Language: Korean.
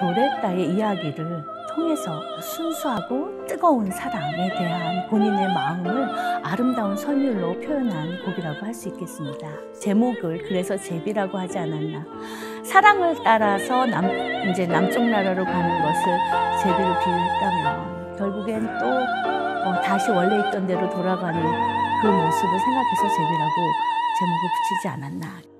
도레타의 이야기를 통해서 순수하고 뜨거운 사랑에 대한 본인의 마음을 아름다운 선율로 표현한 곡이라고 할 수 있겠습니다. 제목을 그래서 제비라고 하지 않았나. 사랑을 따라서 남, 이제 남쪽 나라로 가는 것을 제비로 비유했다면 결국엔 또 어, 다시 원래 있던 대로 돌아가는 그 모습을 생각해서 제비라고 제목을 붙이지 않았나.